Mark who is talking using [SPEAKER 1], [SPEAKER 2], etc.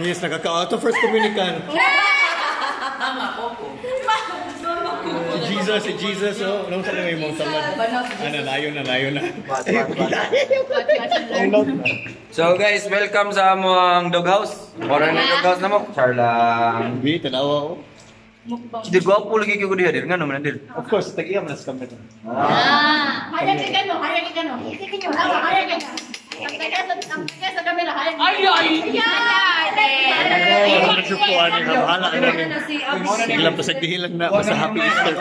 [SPEAKER 1] Yes, nakaka-auto first Dominican. Si Jesus, si Jesus, oh. Anong sa may mong samad? Ano, layo na, layo na.
[SPEAKER 2] So guys, welcome sa among doghouse. Mora na doghouse na mo. Charlang.
[SPEAKER 1] Bi, tanawa ko.
[SPEAKER 2] Di gwapo lagi ko diha dir. Ngano man dir?
[SPEAKER 1] Of course, tag-iya man sa kamera.
[SPEAKER 3] Hayag ka no, hayag ka no. Hayag ka no, hayag ka no. Ang taga sa ang taga sa kamera, hayag. Ay ay.
[SPEAKER 1] Ay, ano siya po, ano, bahala na rin. Ilang pasagdihilan na, basta happy Easter.